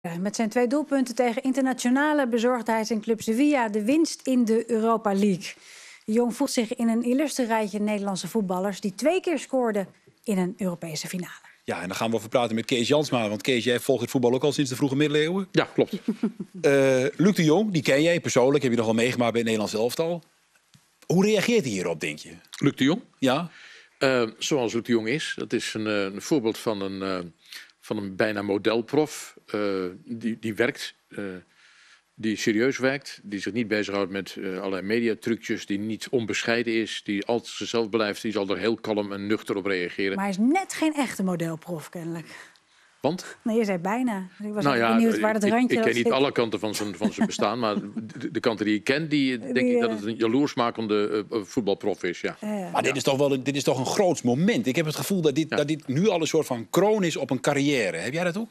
Met zijn twee doelpunten tegen internationale bezorgdheid en Club Sevilla de winst in de Europa League. De Jong voegt zich in een illustre rijtje Nederlandse voetballers die twee keer scoorden in een Europese finale. Ja, en dan gaan we over praten met Kees Jansma. Want Kees, jij volgt het voetbal ook al sinds de vroege middeleeuwen. Ja, klopt. Uh, Luc de Jong, die ken jij persoonlijk. Heb je nog wel meegemaakt bij het Nederlands elftal. Hoe reageert hij hierop, denk je? Luc de Jong? Ja. Uh, zoals Luc de Jong is. Dat is een, een voorbeeld van een, uh, van een bijna modelprof. die, die werkt die serieus werkt, die zich niet bezighoudt met uh, allerlei mediatrucjes, die niet onbescheiden is, die altijd zichzelf blijft, die zal er heel kalm en nuchter op reageren. Maar hij is net geen echte modelprof, kennelijk. Want? Nee, je zei bijna. Dus ik was nou ja, benieuwd waar het randje Ik, ik ken niet alle kanten van zijn, van zijn bestaan, maar de, de, kanten die ik ken, die, denk die, ik dat het een jaloersmakende uh, voetbalprof is. Ja. Uh, maar dit is, toch wel een, dit is toch een groot moment. Ik heb het gevoel dat dit, dat dit nu al een soort van kroon is op een carrière. Heb jij dat ook?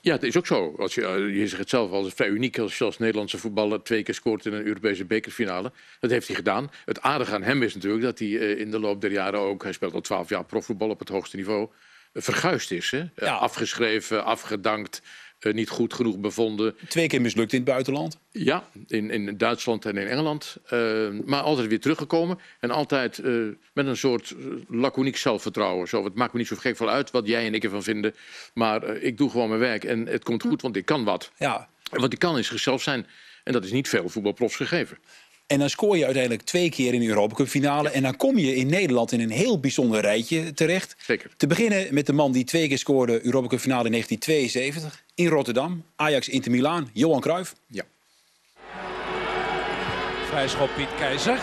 Ja, het is ook zo. Als je, eh, je zegt het zelf al, het is vrij uniek als je als Nederlandse voetballer twee keer scoort in een Europese bekerfinale. Dat heeft hij gedaan. Het aardige aan hem is natuurlijk dat hij in de loop der jaren ook, hij speelt al twaalf jaar profvoetbal op het hoogste niveau, verguisd is. Hè? Ja. Afgeschreven, afgedankt, uh, niet goed genoeg bevonden. Twee keer mislukt in het buitenland? Ja, in, in Duitsland en in Engeland. Uh, maar altijd weer teruggekomen. En altijd uh, met een soort laconiek zelfvertrouwen. Zo, het maakt me niet zo gek veel uit wat jij en ik ervan vinden. Maar ik doe gewoon mijn werk en het komt goed, want ik kan wat. Ja. En wat ik kan is zichzelf zijn. En dat is niet veel voetbalprofs gegeven. En dan scoor je uiteindelijk twee keer in de Europa Cup finale. En dan kom je in Nederland in een heel bijzonder rijtje terecht. Zeker. Te beginnen met de man die twee keer scoorde Europa Cup finale in 1972. In Rotterdam. Ajax Inter Milaan. Johan Cruijff. Ja. Vrijschop Piet Keizer.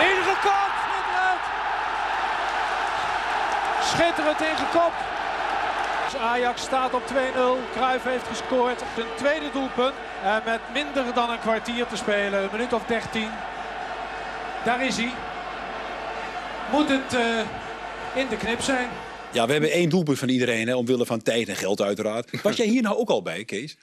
Ingekopt! Schitterend! Schitterend ingekopt. Ajax staat op 2-0. Cruijff heeft gescoord. Zijn tweede doelpunt. En met minder dan een kwartier te spelen. Een minuut of 13. Daar is hij. Moet het uh, in de knip zijn. Ja, we hebben één doelpunt van iedereen, hè, omwille van tijd en geld uiteraard. Was jij hier nou ook al bij, Kees?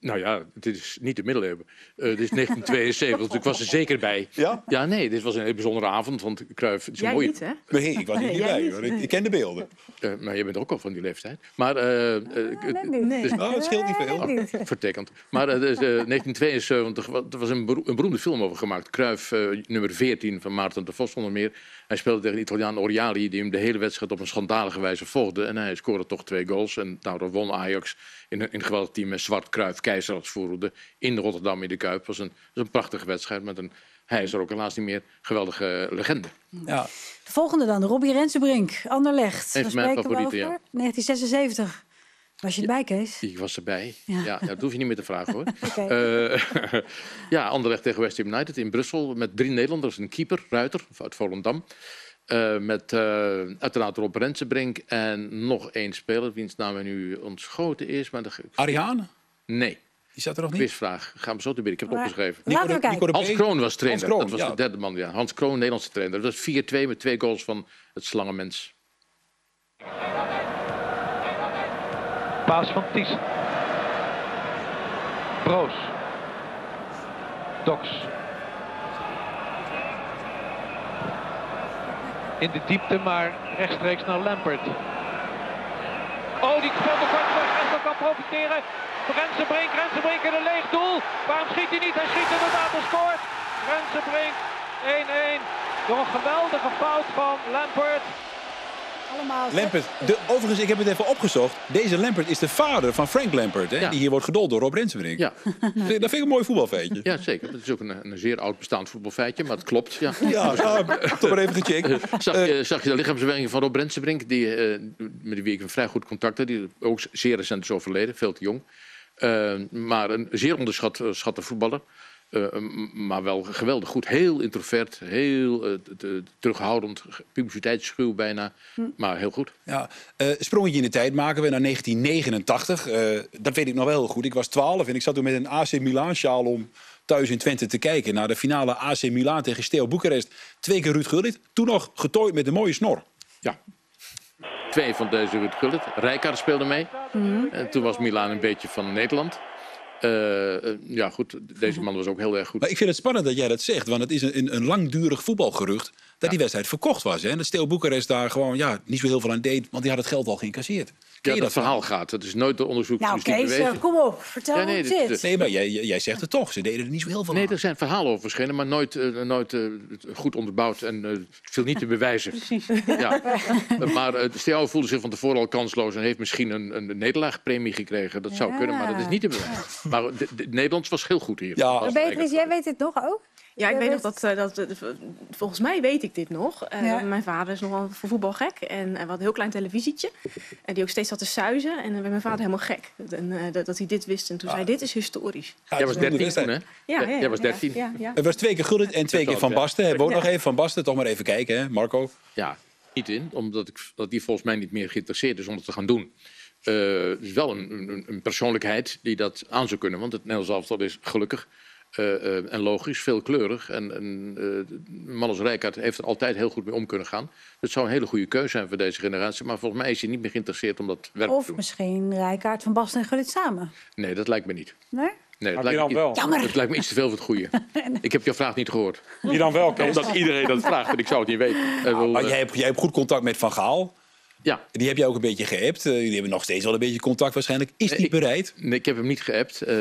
Nou ja, dit is niet de middeleeuwen. Uh, dit is 1972, dus ik was er zeker bij. Ja? Ja, nee, dit was een hele bijzondere avond, want Cruijff... Is Jij een mooie... niet, hè? Nee, ik was er niet bij. Hoor. Ik, ik, ken de beelden. Uh, maar je bent ook al van die leeftijd. Maar... Uh, nee, nee. Dus, oh, het scheelt niet veel. Niet. Vertekend. Maar 1972, er was een, beroemde, een beroemde film over gemaakt. Cruijff, nummer 14 van Maarten de Vos onder meer. Hij speelde tegen de Italiaan Oriali, die hem de hele wedstrijd op een schandalige wijze volgde. En hij scoorde toch twee goals. En daardoor won Ajax in een, in een geweldig team met Zwart, Cruijff, Keizer als voerende in Rotterdam in de Kuip. Het was een, was een prachtige wedstrijd met een, hij is er ook helaas niet meer, geweldige legende. Ja. De volgende dan, Robbie Rensenbrink, Anderlecht. Van mijn over ja. 1976. Was je erbij, Kees? Ik was erbij. Ja. Ja, dat hoef je niet meer te vragen hoor. Eh, ja, Anderlecht tegen West Ham United in Brussel met drie Nederlanders. Een keeper, Ruiter, uit Volendam. Uh, met uh, uiteraard Rob Rensenbrink en nog één speler, wiens naam nu ontschoten is. Maar de... Ariane? Nee, Die staat er nog niet? quizvraag. Gaan we zo te binnen. Ik heb het opgeschreven. Laten we de, kijken. Nico de Hans? Kroon was trainer. Hans Kroon, dat was ja. de derde man. Ja. Hans Kroon, Nederlandse trainer. Dat was 4-2 met twee goals van het Slangenmens. Paas van Ties. Broos. Doks. In de diepte, maar rechtstreeks naar Lampert. Oh, die speelt de kort. Rensen kan profiteren. Rensenbrink, Rensenbrink in een leeg doel. Waarom schiet hij niet? Hij schiet inderdaad en scoort. Rensenbrink 1-1. Door een geweldige fout van Lampert. Allemaal. Lampert. De, overigens, ik heb het even opgezocht. Deze Lampert is de vader van Frank Lampert. Hè, Ja. Die hier wordt gedold door Rob Rensenbrink. Ja, Dat vind ik een mooi voetbalfeitje. ja, zeker. Dat is ook een, een zeer oud bestaand voetbalfeitje, maar het klopt. Ja. Ja, ja, toch maar even gecheckt. Zag je, zag je de lichaamsbewerking van Rob Rensenbrink, die, eh, met wie ik een vrij goed contact had, die ook zeer recent is overleden, veel te jong. Eh, maar een zeer onderschatte voetballer. Eh, maar wel geweldig goed. Heel introvert, heel eh, terughoudend, publiciteitsschuw bijna. Maar heel goed. Ja, eh, sprongetje in de tijd maken we naar 1989. Eh, dat weet ik nog wel heel goed. Ik was 12 en ik zat toen met een AC Milan sjaal om thuis in Twente te kijken naar de finale AC Milan tegen Steaua Boekarest. Twee keer Ruud Gullit. Toen nog getooid met een mooie snor. Ja. Twee van deze Ruud Gullit. Rijkaard speelde mee. En toen was Milaan een beetje van Nederland. Eh, eh, ja, goed, deze man was ook heel erg goed. Maar ik vind het spannend dat jij dat zegt. Want het is een, een, langdurig voetbalgerucht dat die wedstrijd verkocht was. Hè? En dat Steel Boekarest daar gewoon ja, niet zo heel veel aan deed. Want die had het geld al geïncasseerd. Ja, dat dat verhaal gaat. Dat is nooit de onderzoek Nou, Kees, eh, kom op. Vertel Ja, nee, hoe het dit- zit. Nee, maar jij, zegt het toch. Ze deden er niet zo heel veel Nee, aan. er zijn verhalen over verschenen, maar nooit, eh, nooit goed onderbouwd en viel niet te bewijzen. Ja. Eh, maar uh, voelde zich van tevoren al kansloos en heeft misschien een, een nederlaagpremie gekregen. Dat zou Ja. kunnen, maar dat is niet te bewijzen. Maar de, de- Nederlands was heel goed hier. Ja. Was Beatrice, jij weet dit nog ook? Ja, ik weet nog dat- dat, eh, dat, volgens mij weet ik dit nog. Eh. Mijn vader is nogal voor voetbal gek en eh, we hadden een heel klein televisietje. En die ook steeds zat te suizen. En dan werd mijn vader helemaal gek. En, eh, dat, dat hij dit wist. En toen zei hij, dit is historisch. Ja, Jij het was is een goede 13 toen, hè? Ja, ja, Jij was ja, 13. Ja, ja. Het was twee keer Gullit en twee keer Van. Basten. Hebben we ook Ja. nog even Van Basten. Toch maar even kijken, hè, Marco. Ja, niet in, omdat ik, dat die volgens mij niet meer geïnteresseerd is om het te gaan doen. Eh, het is wel een, een, een persoonlijkheid die dat aan zou kunnen. Want het Nederlands elftal is gelukkig eh, eh, en logisch, veelkleurig. En, en eh, een man als Rijkaard heeft er altijd heel goed mee om kunnen gaan. Het zou een hele goede keuze zijn voor deze generatie. Maar volgens mij is hij niet meer geïnteresseerd om dat werk te Of doen. misschien Rijkaard van Basten en Gullit samen. Nee, dat lijkt me niet. Nee? Nee, dat Maar lijkt, wel? Jammer. dat lijkt me iets te veel voor het goede. Ik heb jouw vraag niet gehoord. Wie dan wel, Kees? Omdat iedereen dat vraagt en ik zou het niet weten. Bedoel, Maar eh, jij hebt, jij hebt goed contact met Van Gaal. Ja, Die heb je ook een beetje geappt. Eh, jullie hebben nog steeds wel een beetje contact waarschijnlijk. Is die ik- bereid? Nee, ik heb hem niet geappt. Eh,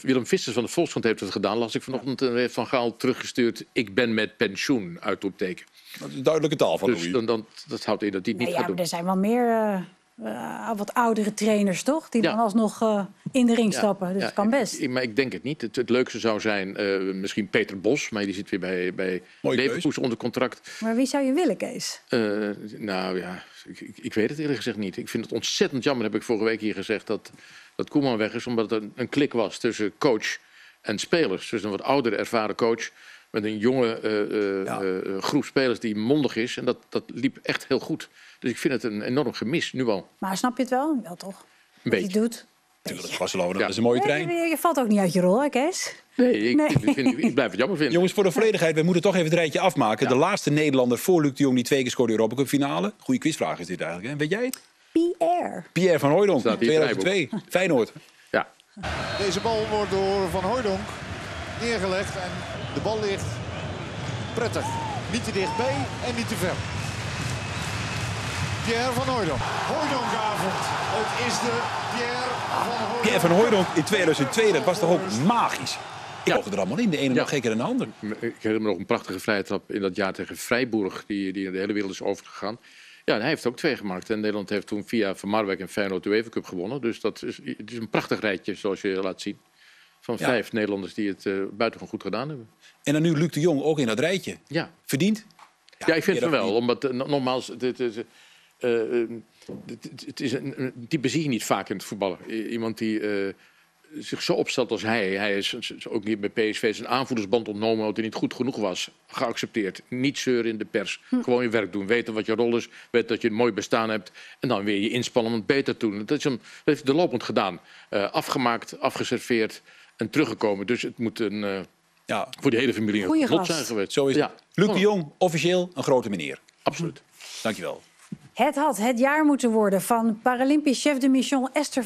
Willem Vissers van de Volkskrant heeft het gedaan. Las ik vanochtend en heeft Van Gaal teruggestuurd. Ik ben met pensioen, uitroepteken. Dat is een duidelijke taal van Dus dan, dan, dat houdt in dat hij het Nee, niet ja, gaat doen. er zijn wel meer eh, eh, wat oudere trainers, toch? Die Ja. dan alsnog eh, in de ring Ja, stappen. Dus ja, het kan best. Ik, maar ik denk het niet. Het, het leukste zou zijn eh, misschien Peter Bos. Maar die zit weer bij, bij. Leverkusen onder contract. Maar wie zou je willen, Kees? Eh, nou ja, ik, ik, ik weet het eerlijk gezegd niet. Ik vind het ontzettend jammer, heb ik vorige week hier gezegd, dat, dat Koeman weg is. Omdat het een, een klik was tussen coach en spelers. Dus een wat oudere, ervaren coach met een jonge eh, eh, Ja. eh, groep spelers die mondig is. En dat, dat liep echt heel goed. Dus ik vind het een enorm gemis, nu al. Maar snap je het wel? Wel toch? Een Wat beetje. doet. Tuurlijk, Barcelona, Ja. dat is een mooie Nee, trein. je, je valt ook niet uit je rol, hè, Kees? Nee, ik, Nee. Vind, ik blijf het jammer vinden. Jongens, voor de volledigheid, we moeten toch even het rijtje afmaken. De laatste Nederlander voor Luc de Jong die twee keer scoorde Europa Cup finale. Goeie quizvraag is dit eigenlijk. Hè? Weet jij het? Pierre. Pierre van Hooydonk, Staat hier in het 2002. Feyenoord. Ja. Deze bal wordt door Van Hooijdonk neergelegd en de bal ligt prettig. Niet te dichtbij en niet te ver. Pierre van Hooijdonk. Hooijdonkavond. Het is de Pierre van Hooijdonk. Pierre van Hooydonk in 2002, dat was toch ook magisch? Ik Ja. er allemaal in, de ene Ja. nog gekker dan de ander. Ik herinner me nog een prachtige vrije trap in dat jaar tegen Vrijburg, die, die in de hele wereld is overgegaan. Ja, en hij heeft ook twee gemaakt. En Nederland heeft toen via Van Marwijk en Feyenoord de UEFA Cup gewonnen. Dus dat is, het is een prachtig rijtje, zoals je laat zien. Van Ja. vijf Nederlanders die het eh buitengewoon goed gedaan hebben. En dan nu Luc de Jong ook in dat rijtje. Ja, Verdiend? ja, ik vind het wel. Omdat, eh, no- nogmaals, dit is, dit- dit- het is een, type zie je niet vaak in het voetballen. I- Iemand die zich zo opstelt als hij. Hij is ook niet bij PSV zijn aanvoerdersband ontnomen omdat hij niet goed genoeg was. Geaccepteerd. Niet zeuren in de pers. Gewoon je werk doen. Weten wat je rol is. Weten dat je een mooi bestaan hebt. En dan weer je inspannen om het beter te doen. Dat, is hem, dat heeft hij de lopend gedaan. Afgemaakt, afgeserveerd en teruggekomen. Dus het moet een, eh, Ja, voor de hele familie een gast. zijn geweest. zo is ja, het. Luc de Jong, officieel een grote meneer. Absoluut. Dankjewel. Het had het jaar moeten worden van Paralympisch chef de mission Esther